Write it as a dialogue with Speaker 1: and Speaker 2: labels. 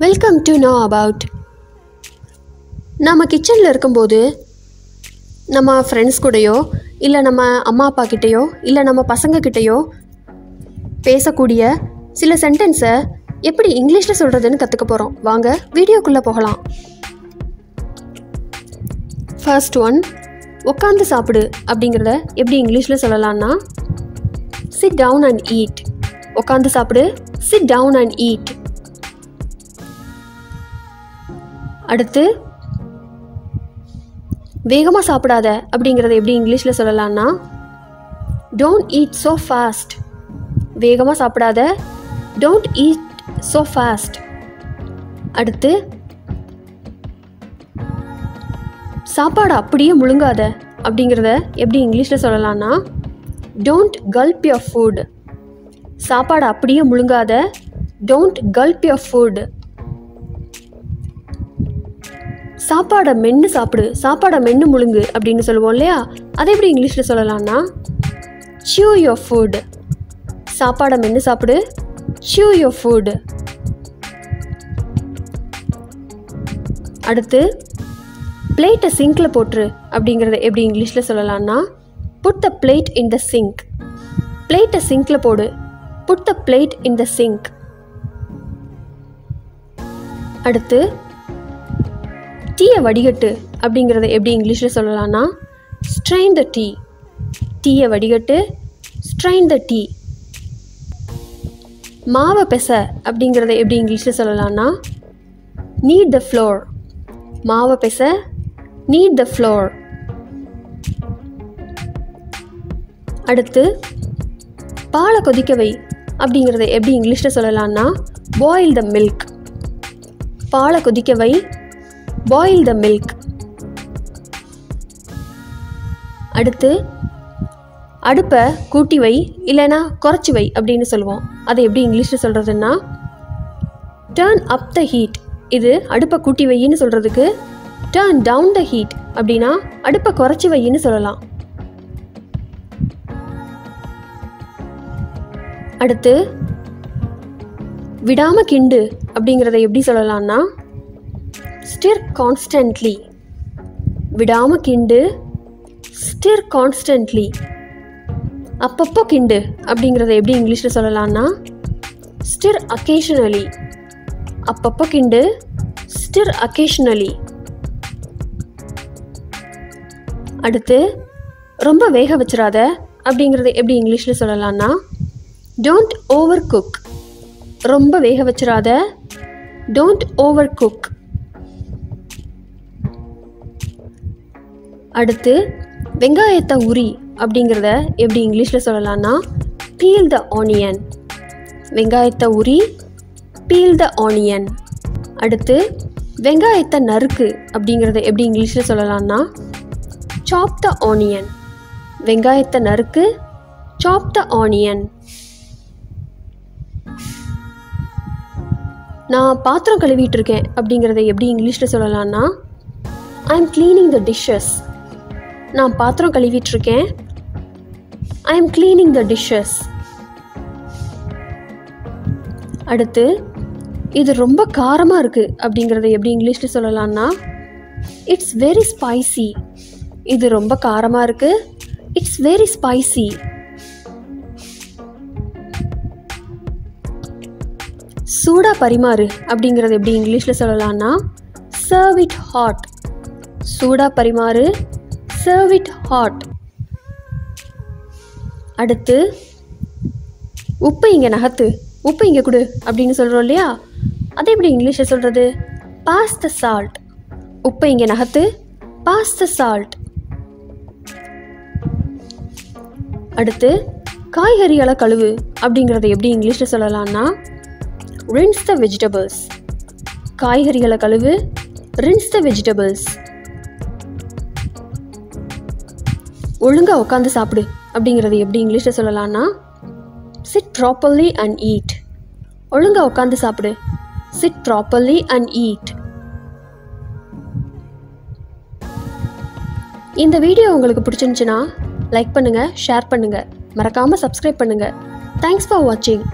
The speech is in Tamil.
Speaker 1: வெல்கம் டு நோ அபவுட் நம்ம கிச்சனில் இருக்கும்போது நம்ம ஃப்ரெண்ட்ஸ் கூடயோ இல்லை நம்ம அம்மா அப்பா கிட்டேயோ இல்லை நம்ம பசங்கக்கிட்டேயோ பேசக்கூடிய சில சென்டென்ஸை எப்படி இங்கிலீஷில் சொல்கிறதுன்னு கற்றுக்க போகிறோம் வாங்க வீடியோக்குள்ளே போகலாம். ஃபர்ஸ்ட் ஒன் உட்காந்து சாப்பிடு அப்படிங்கிறத எப்படி இங்கிலீஷில் சொல்லலான்னா சிட் டவுன் அண்ட் ஈட் உட்காந்து சாப்பிடு சிட் டவுன் அண்ட் ஈட் அடுத்து வேகமாக சாப்பிடாத அப்படிங்கிறத எப்படி இங்கிலீஷில் சொல்லலான்னா டோன்ட் ஈட் ஸோ ஃபாஸ்ட் வேகமாக சாப்பிடாத டோன்ட் ஈட் ஸோ ஃபாஸ்ட் அடுத்து சாப்பாடு அப்படியே முழுங்காத அப்படிங்கிறத எப்படி இங்கிலீஷில் சொல்லலான்னா டோன்ட் கல்ப் யர் ஃபுட் சாப்பாடு அப்படியே முழுங்காத டோன்ட் கல்ப் யர் ஃபுட் சாப்பாடை மென்று சாப்பிடு சாப்பாடை மென்று முழுங்கு அப்படின்னு சொல்லுவோம் இல்லையா? அதை எப்படி இங்கிலீஷில் சொல்லலாம்னா சியூ யோர் ஃபுட் சாப்பாடை மென்று சாப்பிடு சியூ யோர் ஃபுட் அடுத்து பிளேட்டை சிங்கில் போட்டுரு அப்படிங்கிறத எப்படி இங்கிலீஷில் சொல்லலாம்னா put the plate in the sink பிளேட்டை சிங்கில் போடு put the plate in the sink அடுத்து டீயை வடிகட்டு அப்படிங்கிறத எப்படி இங்கிலீஷில் சொல்லலாம்னா ஸ்ட்ரெயின் த டீ டீயை வடிகட்டு ஸ்ட்ரெயின் த டீ மாவை பெச அப்படிங்கிறத எப்படி இங்கிலீஷில் சொல்லலாம்னா நீட் த ஃப்ளோர் மாவை பெச நீட் த ஃப்ளோர் அடுத்து பாலை கொதிக்க வை அப்படிங்கிறத எப்படி இங்கிலீஷில் சொல்லலாம்னா பாயில் த மில்க் பாலை கொதிக்க வை பாயில் த மில்க் அடுத்து அடுப்பை கூட்டி வை இல்லைன்னா குறைச்சி வை அப்படின்னு சொல்லுவோம். அதை எப்படி இங்கிலீஷில் சொல்கிறதுன்னா டேர்ன் அப் த ஹீட் இது அடுப்பை கூட்டி வையின்னு சொல்கிறதுக்கு டேர்ன் டவுன் த ஹீட் அப்படின்னா அடுப்பை குறைச்சி வையின்னு சொல்லலாம். அடுத்து விடாமல் கிண்டு அப்படிங்கிறத எப்படி சொல்லலாம்னா ஸ்டிர் கான்ஸ்டன்ட்லி. விடாம கிண்டு. Stir constantly. அப்பப்போ கிண்டு அப்படிங்கிறத எப்படி இங்கிலீஷில் சொல்லலான்னா ஸ்டிர் அக்கேஷனலி அப்பப்போ கிண்டு. ஸ்டிர் அக்கேஷனலி அடுத்து ரொம்ப வேக வச்சிடாத அப்படிங்கிறத எப்படி இங்கிலீஷில் சொல்லலான்னா டோன்ட் ஓவர் குக் ரொம்ப வேக வச்சிடாத டோன்ட் ஓவர் குக் அடுத்து வெங்காயத்தை உரி அப்படிங்கிறத எப்படி இங்கிலீஷில் சொல்லலாம்னா பீல் த ஆனியன் வெங்காயத்தை உரி பீல் த ஆனியன் அடுத்து வெங்காயத்தை நறுக்கு அப்படிங்கிறத எப்படி இங்கிலீஷில் சொல்லலாம்னா சாப் த ஆனியன் வெங்காயத்தை நறுக்கு சாப் த ஆனியன் நான் பாத்திரம் கழுவிட்டு இருக்கேன் அப்படிங்கிறத எப்படி இங்கிலீஷில் சொல்லலாம்னா I am cleaning the dishes நான் பாத்திரம் கழுவிட்டுருக்கேன். I am cleaning the dishes அடுத்து இது ரொம்ப காரமாக இருக்குது அப்படிங்கிறத எப்படி இங்கிலீஷில் சொல்லலான்னா இட்ஸ் வெரி ஸ்பைசி இது ரொம்ப காரமாக இருக்குது இட்ஸ் வெரி ஸ்பைசி சூடாக பரிமாறு அப்படிங்கிறது எப்படி இங்கிலீஷில் சொல்லலான்னா சர்வ் இட் ஹாட் சூடாக பரிமாறு சர்வ் இட் ஹாட் அடுத்து உப்பு இங்கே நகத்து உப்பு இங்கே கொடு அப்படின்னு சொல்கிறோம் இல்லையா? அதை எப்படி இங்கிலீஷில் சொல்கிறது பாஸ் த சால்ட் உப்பை இங்கே நகத்து பாஸ் த சால்ட் அடுத்து காய்கறிகளை கழுவு அப்படிங்கிறத எப்படி இங்கிலீஷில் சொல்லலாம்னா ரின்ஸ் த வெஜிடபிள்ஸ் காய்கறிகளை கழுவு ரின்ஸ் த வெஜிடபிள்ஸ் ஒழுங்காக உட்காந்து சாப்பிடு. அப்படிங்கிறது எப்படி இங்கிலீஷில் சொல்லலான்னா சிட் ப்ராப்பர்லி அண்ட் ஈட் ஒழுங்காக உட்காந்து சாப்பிடு. சிட் ப்ராப்பர்லி அண்ட் ஈட் இந்த வீடியோ உங்களுக்கு பிடிச்சிருந்துச்சுன்னா லைக் பண்ணுங்கள் ஷேர் பண்ணுங்கள் மறக்காமல் சப்ஸ்கிரைப் பண்ணுங்கள் தேங்க்ஸ் ஃபார் வாட்சிங்